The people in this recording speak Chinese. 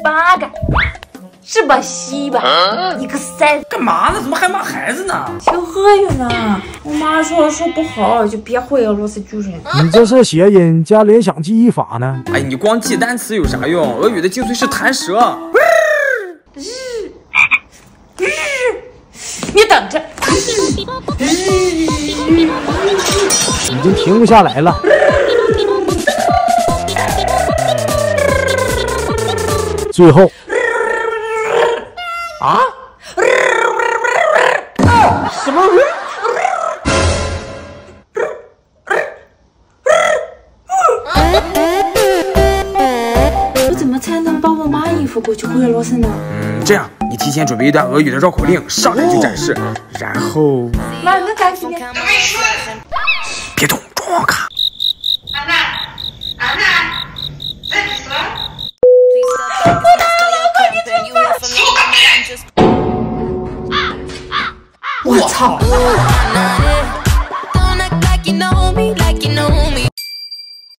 八个，是吧西吧？你个崽！干嘛呢？怎么还骂孩子呢？小鳄鱼呢？我妈说说不好就别回俄罗斯巨人。你这是谐音加联想记忆法呢？哎，你光记单词有啥用？俄语的精髓是弹舌。日日你等着，已经停不下来了。最后，啊？什么？我怎么才能把我妈衣服过去回俄罗斯呢？嗯，这样，你提前准备一段俄语的绕口令，上来就展示，然后妈，那赶紧的。别动，我操！